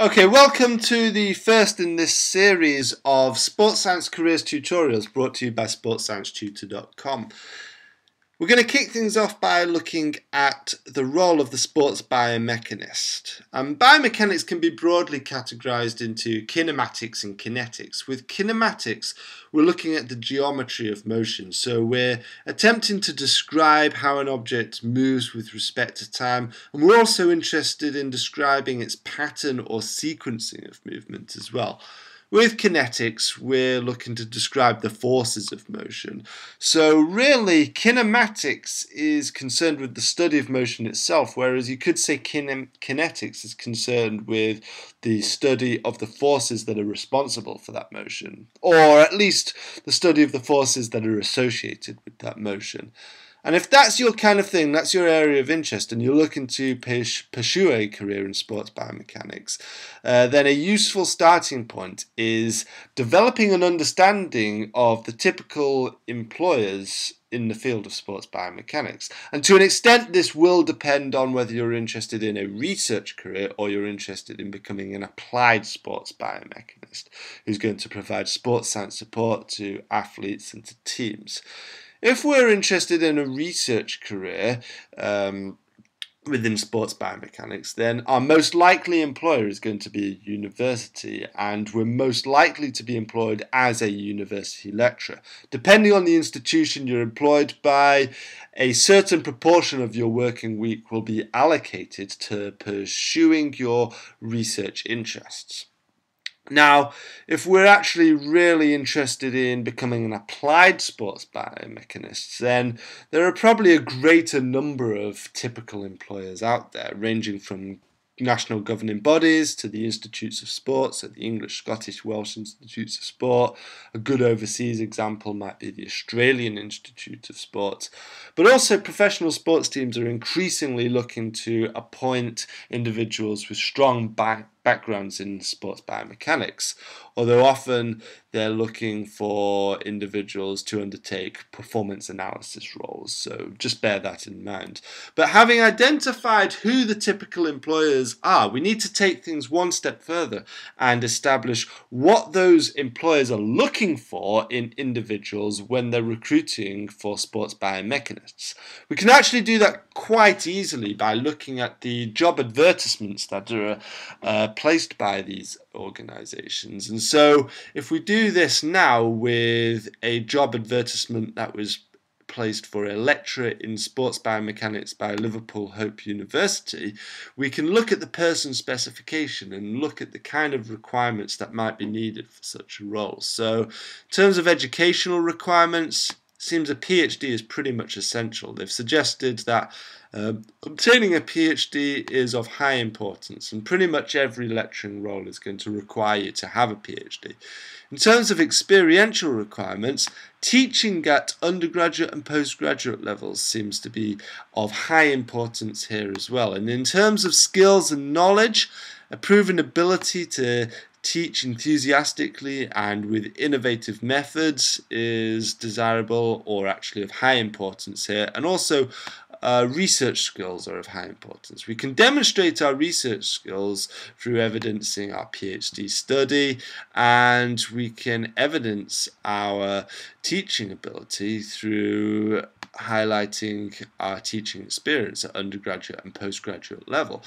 Okay, welcome to the first in this series of Sports Science Careers tutorials brought to you by sportsciencetutor.com. We're going to kick things off by looking at the role of the sports biomechanist. Um, biomechanics can be broadly categorized into kinematics and kinetics. With kinematics, we're looking at the geometry of motion. So we're attempting to describe how an object moves with respect to time, and we're also interested in describing its pattern or sequencing of movement as well. With kinetics, we're looking to describe the forces of motion. So, really, kinematics is concerned with the study of motion itself, whereas you could say kine- kinetics is concerned with the study of the forces that are responsible for that motion, or at least the study of the forces that are associated with that motion. And if that's your kind of thing, that's your area of interest, and you're looking to pursue a career in sports biomechanics, uh, then a useful starting point is developing an understanding of the typical employers in the field of sports biomechanics. And to an extent, this will depend on whether you're interested in a research career or you're interested in becoming an applied sports biomechanist who's going to provide sports science support to athletes and to teams. If we're interested in a research career, um, within sports biomechanics, then our most likely employer is going to be a university, and we're most likely to be employed as a university lecturer. Depending on the institution you're employed by, a certain proportion of your working week will be allocated to pursuing your research interests. Now, if we're actually really interested in becoming an applied sports biomechanist, then there are probably a greater number of typical employers out there, ranging from national governing bodies to the institutes of sport, so the English, Scottish, Welsh Institutes of Sport. A good overseas example might be the Australian Institute of Sport. But also, professional sports teams are increasingly looking to appoint individuals with strong back backgrounds in sports biomechanics, although often they're looking for individuals to undertake performance analysis roles. So just bear that in mind. But having identified who the typical employers are, we need to take things one step further and establish what those employers are looking for in individuals when they're recruiting for sports biomechanists. We can actually do that quite easily by looking at the job advertisements that are uh, placed by these organizations. And so, if we do this now with a job advertisement that was placed for a lecturer in sports biomechanics by Liverpool Hope University, we can look at the person specification and look at the kind of requirements that might be needed for such a role. So, in terms of educational requirements, seems a PhD is pretty much essential. They've suggested that uh, obtaining a PhD is of high importance, and pretty much every lecturing role is going to require you to have a PhD. In terms of experiential requirements, teaching at undergraduate and postgraduate levels seems to be of high importance here as well. And in terms of skills and knowledge, a proven ability to teach enthusiastically and with innovative methods is desirable or actually of high importance here. And also, uh, research skills are of high importance. We can demonstrate our research skills through evidencing our PhD study, and we can evidence our teaching ability through highlighting our teaching experience at undergraduate and postgraduate level.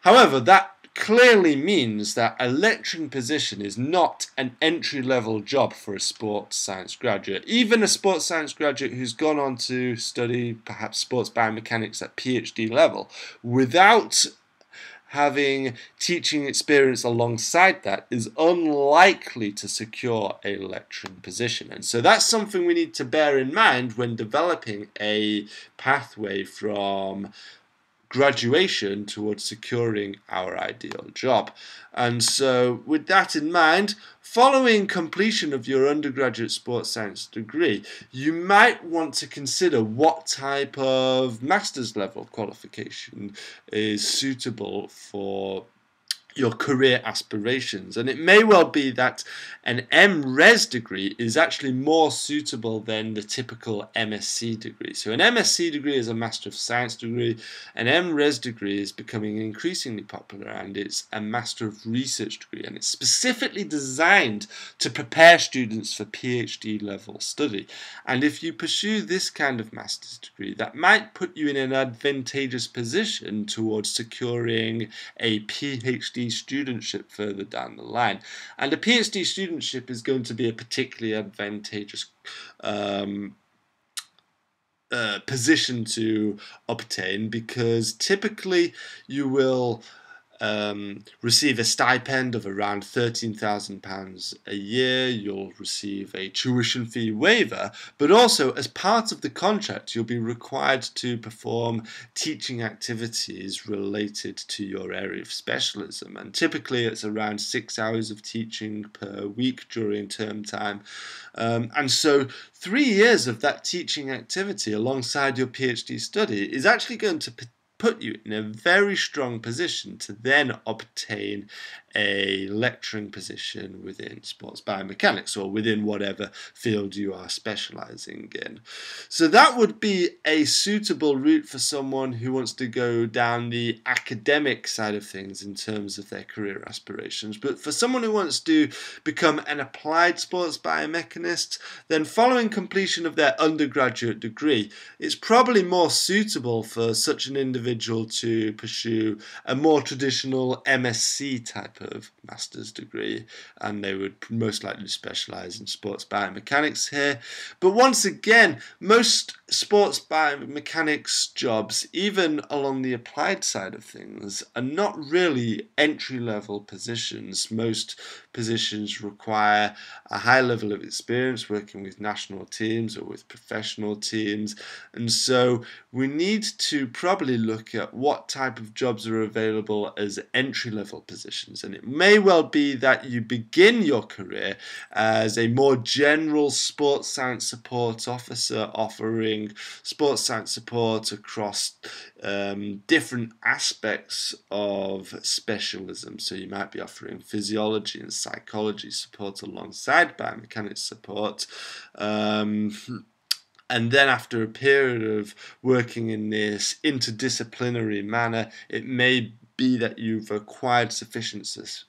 However, that clearly means that a lecturing position is not an entry level job for a sports science graduate. Even a sports science graduate who's gone on to study perhaps sports biomechanics at PhD level without having teaching experience alongside that is unlikely to secure a lecturing position. And so that's something we need to bear in mind when developing a pathway from graduation towards securing our ideal job. And so, with that in mind, following completion of your undergraduate sports science degree, you might want to consider what type of master's level qualification is suitable for your career aspirations. And it may well be that an MRes degree is actually more suitable than the typical MSc degree. So an MSc degree is a Master of Science degree, an MRes degree is becoming increasingly popular and it's a Master of Research degree and it's specifically designed to prepare students for PhD level study. And if you pursue this kind of master's degree, that might put you in an advantageous position towards securing a PhD studentship further down the line. And a PhD studentship is going to be a particularly advantageous um, uh, position to obtain because typically you will um, receive a stipend of around £13,000 a year. You'll receive a tuition fee waiver, but also as part of the contract, you'll be required to perform teaching activities related to your area of specialism. And typically, it's around six hours of teaching per week during term time. Um, and so, three years of that teaching activity alongside your PhD study is actually going to put you in a very strong position to then obtain a lecturing position within sports biomechanics or within whatever field you are specializing in. So that would be a suitable route for someone who wants to go down the academic side of things in terms of their career aspirations. But for someone who wants to become an applied sports biomechanist, then following completion of their undergraduate degree, it's probably more suitable for such an individual to pursue a more traditional MSc type of of master's degree, and they would most likely specialize in sports biomechanics here. But once again, most sports biomechanics jobs, even along the applied side of things, are not really entry level positions. Most positions require a high level of experience working with national teams or with professional teams, and so we need to probably look at what type of jobs are available as entry level positions. And it may well be that you begin your career as a more general sports science support officer offering sports science support across um, different aspects of specialism. So you might be offering physiology and psychology support alongside biomechanics support. Um, and then after a period of working in this interdisciplinary manner, it may be that you've acquired sufficient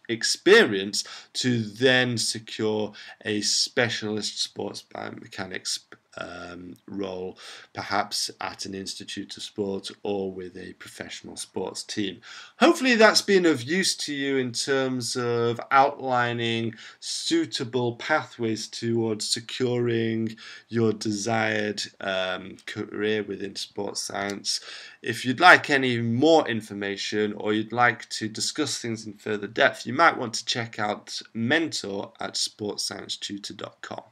experience to then secure a specialist sports biomechanics um, role, perhaps at an institute of sport or with a professional sports team. Hopefully, that's been of use to you in terms of outlining suitable pathways towards securing your desired um, career within sports science. If you'd like any more information or you'd like to discuss things in further depth, you might want to check out Mentor at sportsciencetutor.com.